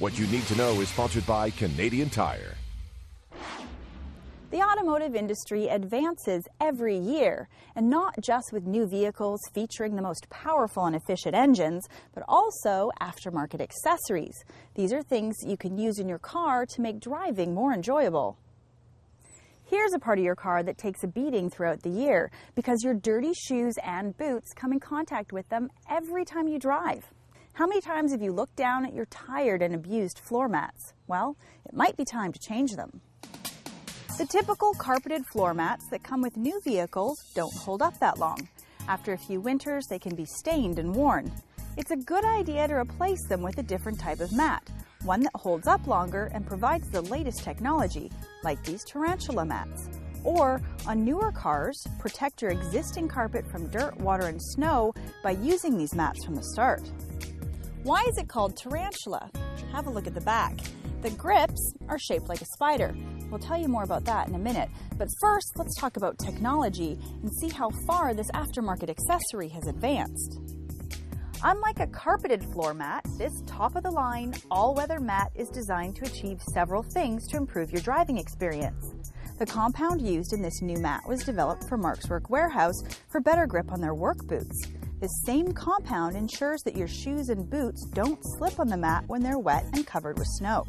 What you need to know is sponsored by Canadian Tire. The automotive industry advances every year, and not just with new vehicles featuring the most powerful and efficient engines, but also aftermarket accessories. These are things you can use in your car to make driving more enjoyable. Here's a part of your car that takes a beating throughout the year because your dirty shoes and boots come in contact with them every time you drive. How many times have you looked down at your tired and abused floor mats? Well, it might be time to change them. The typical carpeted floor mats that come with new vehicles don't hold up that long. After a few winters, they can be stained and worn. It's a good idea to replace them with a different type of mat, one that holds up longer and provides the latest technology, like these tarantula mats. Or, on newer cars, protect your existing carpet from dirt, water, and snow by using these mats from the start. Why is it called tarantula? Have a look at the back. The grips are shaped like a spider. We'll tell you more about that in a minute. But first, let's talk about technology and see how far this aftermarket accessory has advanced. Unlike a carpeted floor mat, this top of the line all weather mat is designed to achieve several things to improve your driving experience. The compound used in this new mat was developed for Mark's Work Wearhouse for better grip on their work boots. This same compound ensures that your shoes and boots don't slip on the mat when they're wet and covered with snow.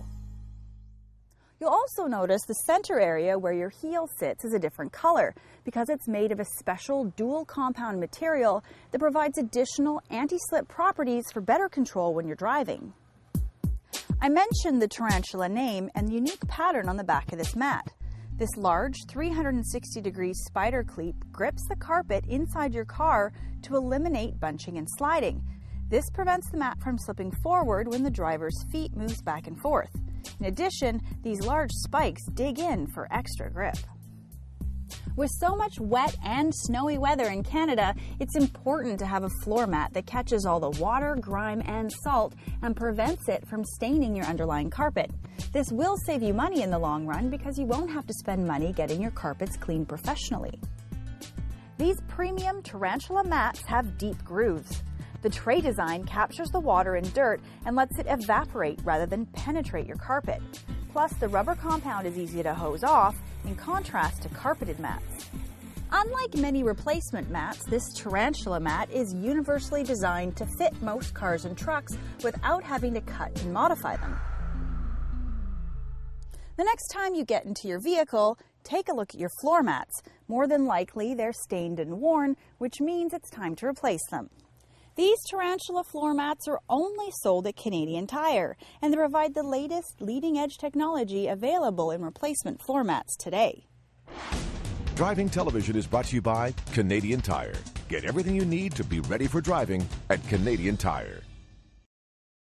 You'll also notice the center area where your heel sits is a different color because it's made of a special dual compound material that provides additional anti-slip properties for better control when you're driving. I mentioned the tarantula name and the unique pattern on the back of this mat. This large 360 degree spider cleat grips the carpet inside your car to eliminate bunching and sliding. This prevents the mat from slipping forward when the driver's feet moves back and forth. In addition, these large spikes dig in for extra grip. With so much wet and snowy weather in Canada, it's important to have a floor mat that catches all the water, grime, and salt and prevents it from staining your underlying carpet. This will save you money in the long run because you won't have to spend money getting your carpets cleaned professionally. These premium tarantula mats have deep grooves. The tray design captures the water and dirt and lets it evaporate rather than penetrate your carpet. Plus, the rubber compound is easy to hose off in contrast to carpeted mats. Unlike many replacement mats, this tarantula mat is universally designed to fit most cars and trucks without having to cut and modify them. The next time you get into your vehicle, take a look at your floor mats. More than likely, they're stained and worn, which means it's time to replace them. These tarantula floor mats are only sold at Canadian Tire, and they provide the latest leading edge technology available in replacement floor mats today. Driving Television is brought to you by Canadian Tire. Get everything you need to be ready for driving at Canadian Tire.